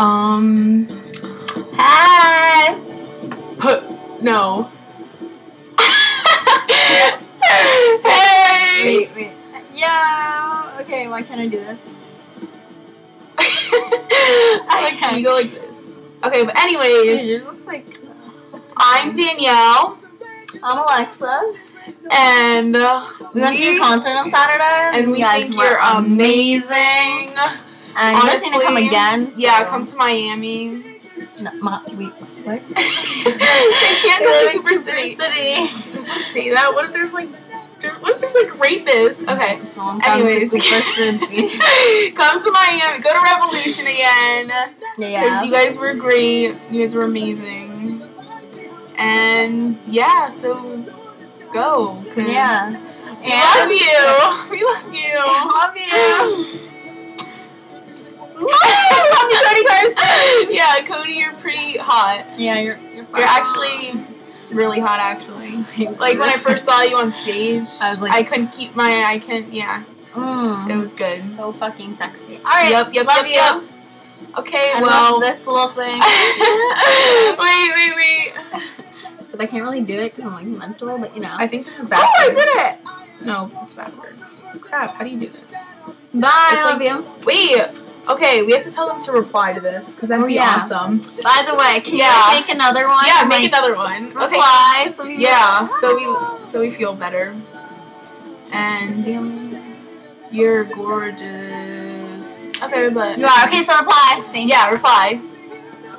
Um. Hey. Put no. hey. Wait, wait. Yeah. Okay, why can't I do this? I like you go like this. Okay, but Dude, anyways, yours looks like. I'm Danielle, I'm Alexa. and uh, We went to your concert on Saturday, and we you guys think were you're amazing. amazing. And you guys need to come Honestly, again. Yeah, come to Miami. No, ma- we what? they can't go to Cooper City. City. Don't say that. What if there's like, what if there's like rapists? Okay. Don't come Anyways, to come to Miami. Go to Revolution again. Yeah. Because you guys were great. You guys were amazing. And yeah, so go. Cause Yeah. We love you. We love you. Hot. Yeah, you're you're, You're actually really hot, actually. Like when I first saw you on stage, I was like- I couldn't keep my, I couldn't, yeah, it mm, was good. so fucking sexy. All right. Yep, yep, love yep, you. yep. Okay, I well. love this little thing. wait, wait, wait. Except I can't really do it because I'm like mental, but you know. I think this is backwards. oh. I did it. No, it's backwards. Crap, how do you do this? Bye. It's I love like- you. Wait, okay, we have to tell them to reply to this because that'd Oh, be yeah. awesome. By the way, can Yeah. you like, make another one? Yeah, make like, another one. Okay. reply. So we Yeah, so we so we feel better. And you're gorgeous. Okay, but You are okay. So reply. Thank yeah, reply.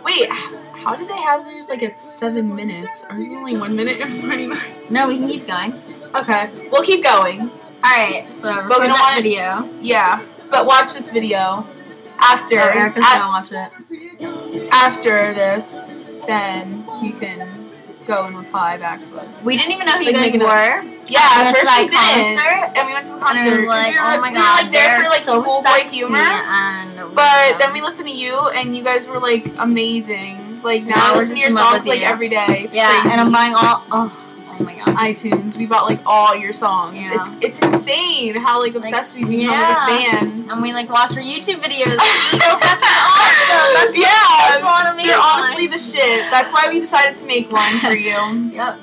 Wait, how did they have theirs like at seven minutes? Or is it only one minute and forty nine? No, we can keep going. Okay, we'll keep going. All right. So record we don't that wanna- video. Yeah, but watch this video after Oh, Erica's a- gonna watch it. after this. Then you can go and reply back to us. We didn't even know who Like, you guys it a- were. yeah, We at went to first we didn't, concert, and we went to the And concert. it was like, 'cause we were, oh my god, we were like there for like so schoolboy humor. And But then we listened to you, and you guys were like amazing. Like now, Now I listen to your songs like you. every day. It's yeah, crazy. and I'm buying all. Oh, oh my god. iTunes. We bought like all your songs. Yeah. It's it's insane how like Like, obsessed we've become yeah. with this band. And we like watch our YouTube videos. They're so fucking awesome. That's yeah, that's they're honestly the shit. That's why we decided to make one for you. Yep.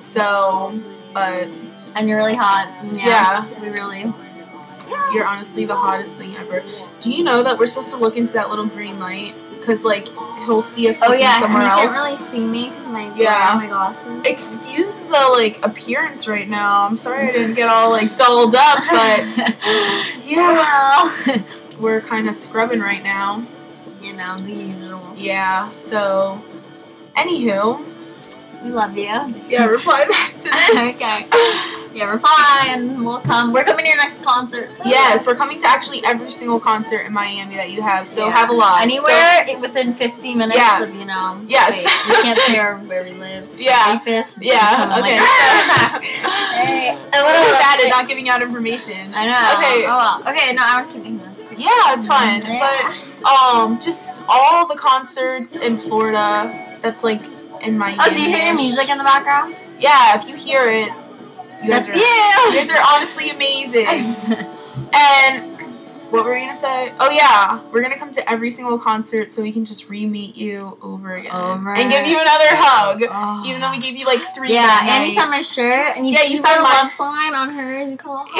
So, but And you're really hot. Yeah. We really. You're honestly the hottest thing ever. Do you know that we're supposed to look into that little green light? Cause like he'll see us Oh looking yeah. somewhere and you else. can't really see me because my Yeah. my glasses. Excuse the like appearance right now. I'm sorry I didn't get all like dolled up, but yeah, we're kind of scrubbing right now. you know the usual. Yeah. So, anywho, We love you. yeah, reply back to this. okay. Yeah, reply and we'll come. We're coming to your next concert. so- Yes, we're coming to actually every single concert in Miami that you have. So Yeah. have a lot. Anywhere within 15 minutes Yeah. of, you know. Yes. wait, we can't share where we live. Yeah. Rapist. So, yeah. Okay. Like, hey. And what What else? bad at not giving out information. I know. Okay. Oh well. Okay. No, I'm keeping this. Yeah, it's fine. Yeah. But um, just all the concerts in Florida. That's like in Miami. Oh, do you hear your music in the background? Yeah, if you hear it, you guys, That's are, you. you guys are honestly amazing. and what were we gonna say? Oh yeah, we're gonna come to every single concert so we can just re-meet you over again Over. and give you another hug. Oh. Even though we gave you like three. Yeah, and you signed my shirt, and you, Yeah, you you signed signed my- love sign on hers. You call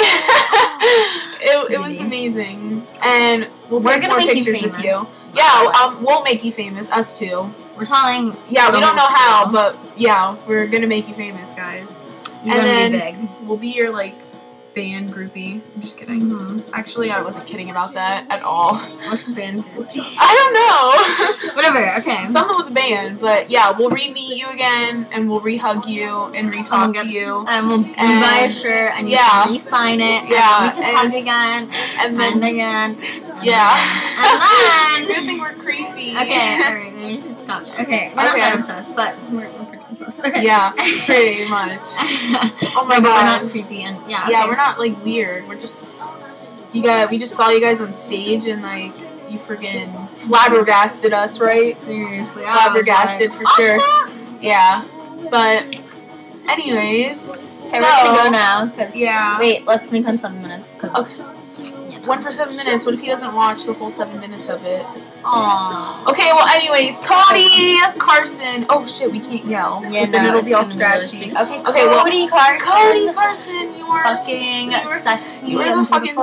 it, it was amazing, and we'll We're gonna more make you with famous. you. Yeah, um, we'll make you famous. Us too. We're telling Yeah, we don't know how, but yeah, we're gonna make you famous, guys. You're And then- be. We'll be your like band groupie. I'm just kidding. Mhm. Actually, I wasn't kidding about that at all. What's a band group? I don't know. Whatever. Okay. Something with the band, but yeah, we'll re-meet you again, and we'll re-hug you and re-talk get- to you, and we'll you And- buy a shirt and yeah. can re-sign it. Yeah, And we can and- hug again and and then again. yeah, And then. I think we're creepy. Okay, alright, we should stop. Okay, we're Okay. not that obsessed, but we're, we're pretty obsessed. Yeah, pretty much. oh my no, but we're God. not creepy and yeah. Yeah, okay. we're not like weird. We're just you got. We just saw you guys on stage and like you freaking flabbergasted us, right? Seriously, I Flabbergasted like, for "Oh, sure. shit." Yeah, but anyways, Okay, so we're gonna go now. 'cause- yeah. Wait, let's make on some minutes. Cause, Okay. One for seven minutes. What if he doesn't watch the whole seven minutes of it? Aww. Okay, well, anyways, Cody Carson. Oh shit, we can't yell. Yeah, 'cause then it'll be all gonna be really scratchy. Okay, Okay, well, Cody Carson. Cody Carson, you are fucking you are sexy you are the fucking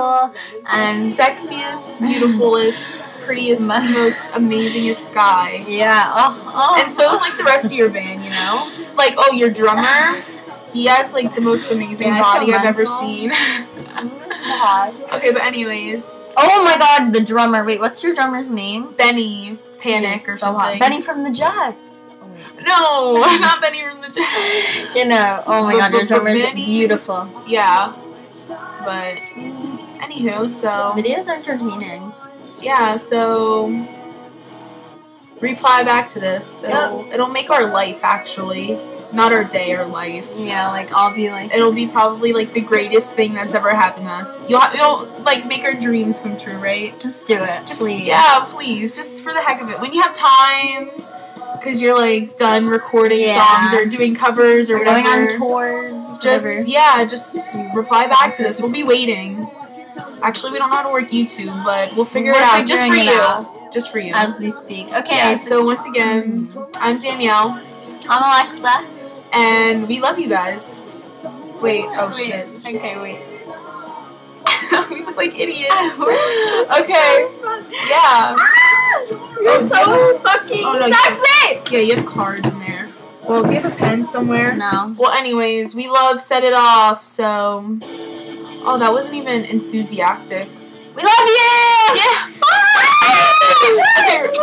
and sexiest, beautifulest, prettiest, most amazingest guy. yeah. Oh, oh. And so is like the rest of your band, you know? Like, oh, your drummer, he has like the most amazing Yeah, body I've ever seen. God. okay, but anyways, Oh my God, the drummer. Wait, what's your drummer's name? Benny Panic or so hot. something. Benny from the Jets. No, not Benny from the Jets. You know. Oh my God, your drummer's Benny- beautiful. Yeah, but anywho, so Video's entertaining. yeah, so reply back to this. It'll it'll make our life actually, not our day, or life. Yeah, like I'll be like. It'll be probably like the greatest thing that's ever happened to us. You'll you'll like make our dreams come true, right? Just do it, Just please. yeah, please, just for the heck of it. When you have time, because you're like done recording Yeah. songs or doing covers or We're going whatever. on tours. Just whatever. yeah, just reply back to this. We'll be waiting. Actually, we don't know how to work YouTube, but we'll figure We're it out just for you. out. Just for you. as we speak. Okay. yeah. So once again, I'm Danielle, I'm Alexa. And we love you guys. Wait. Oh Wait, shit. Okay, wait. we look like idiots. okay. Yeah. Ah, you're Oh, so fucking Oh, no, sexy. Yeah, you have cards in there. Well, do you have a pen somewhere? No. Well, anyways, we love set it off. So, oh, that wasn't even enthusiastic. We love you. Yeah. re-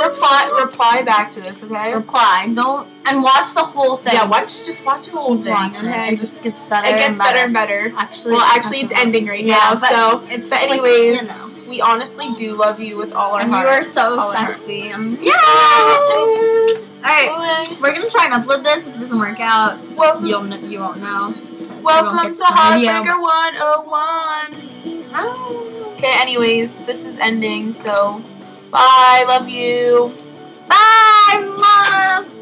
reply reply back to this. Okay. Reply. Don't and watch the whole thing. Yeah, watch just watch the whole Keep thing. watching okay? it. Just gets better. it gets and better and better. Actually, Well, actually, it's ending right Yeah, now. but So, it's but just like, anyways, you know. we honestly do love you with all our and you are so All sexy. Yeah. All right, Okay. we're gonna try and upload this. If it doesn't work out, Welcome, you'll you won't know. welcome to Heartbreaker 101. No. Okay, anyways, this is ending, so bye, love you. Bye, mom.